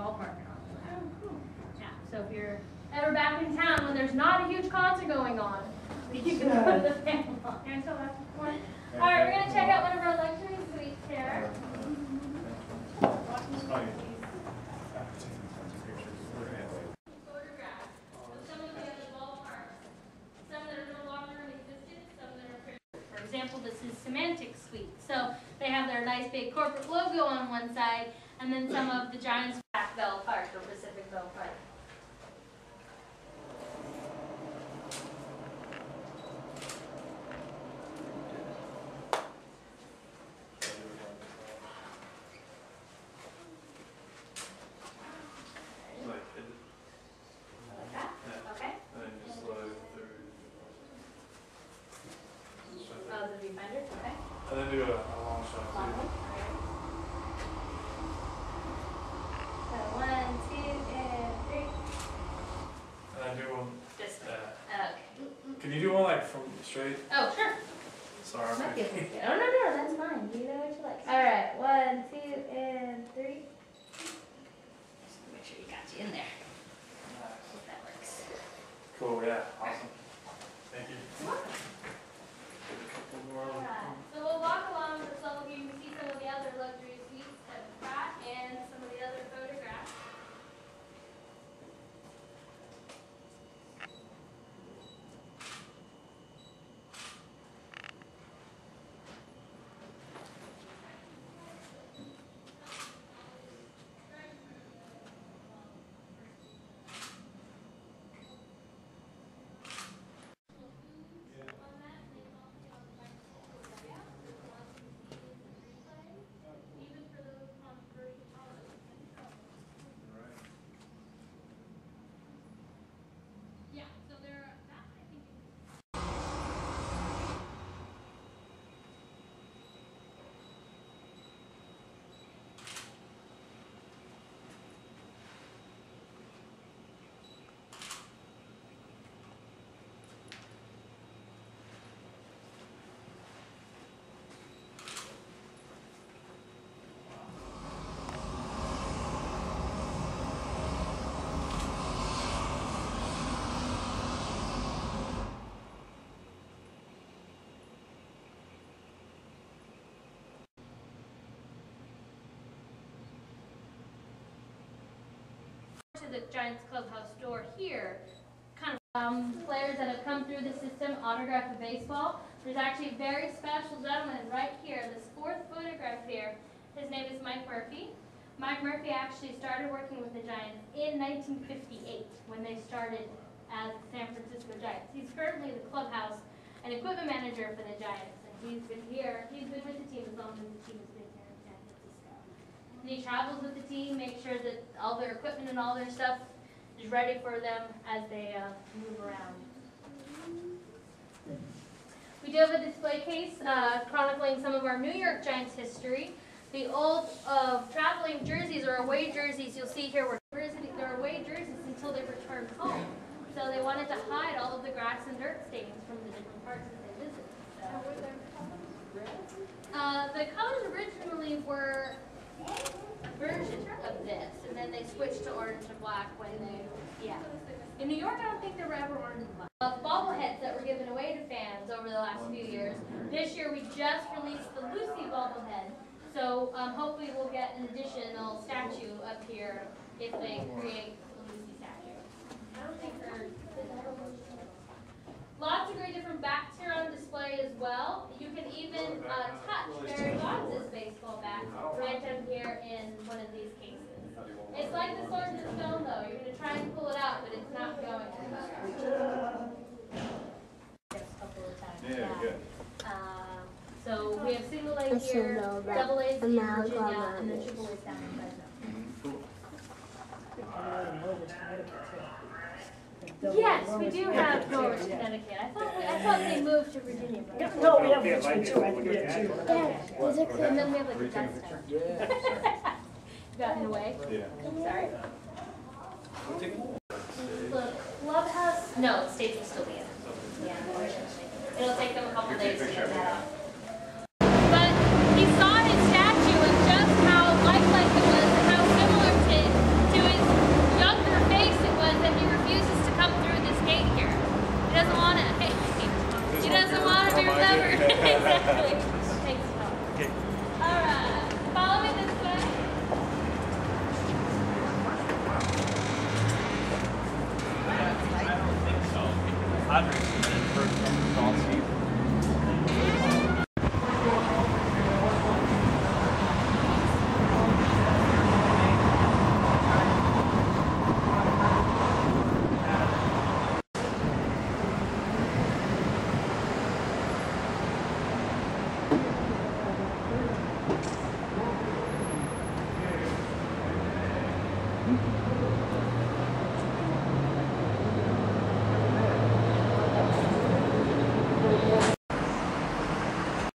ballpark and all that. Yeah, so if you're ever back in town when there's not a huge concert going on, you can go to the fan lawn. Can I tell that one? All right, we're gonna check out one of our luxury suites here. Oh, photographs of some of the other ballparks. Some that are no longer in existence, some that are. For example, this is Symantec Suite. So they have their nice big corporate logo on one side, and then some of the Giants Pac Bell Park or Pacific Bell Park. Like, that? yeah, Okay. and then just load through. Oh, the viewfinder, okay. And then do a, a long shot Long one, too. alright. So one, two, and three. And then do one, This uh, Okay. can you do one like from straight? Oh, sure. Sorry. Might be a little bit- Oh, no, no, that's fine. You know what you like. All right, one, two, and three. Just make sure you got you in there. Hope that works. Cool, yeah, awesome. Thank you. Alright, Couple more. So we'll walk along the level here. You can see some of the other luxury suites that we've got and some of the other photographs. Even for those controversial topics. Yeah, so there are, that I think is. to the Giants clubhouse door here, kind of um, players that have come through the system, autograph of baseball. There's actually a very special gentleman right here, this fourth photograph here. His name is Mike Murphy. Mike Murphy actually started working with the Giants in 1958 when they started as the San Francisco Giants. He's currently the clubhouse and equipment manager for the Giants, and he's been here. He's been with the team as long as the team has been here in San Francisco. And he travels with the team, makes sure that all their equipment and all their stuff is ready for them as they uh, move around. We do have a display case uh, chronicling some of our New York Giants history. The old uh, traveling jerseys or away jerseys you'll see here were their away jerseys until they returned home. So they wanted to hide all of the grass and dirt stains from the different parts that they visited. So. Uh, the colors originally were version of this, and then they switched to orange and black when they, yeah. In New York, I don't think there were ever orange and black. Of bobbleheads that were given away to fans over the last few years. This year, we just released the Lucy bobblehead, so um, hopefully we'll get an additional statue up here if they create the Lucy statue. I don't think there. Lots of great different bats here on display as well. You can even uh, touch Barry Bonds' baseball bat right down here in one of these cases. It's like the Sword in the Stone though. You're going to try and pull it out, but it's not going to. Yes, a couple of times. Yeah, good. Um, so we have single A I should here, double A's in Virginia, and then triple A's down in Fresno. Yes, we do have Norwich, Connecticut. I thought, we- I thought they moved to Virginia. but- No, we have Richmond too, I think we have two. Yeah, there's a And then we have like Augusta. Got in the way? Yeah. Sorry. The clubhouse, no, the stage will still be Okay. All right. Follow me this way. I don't think so. I've You.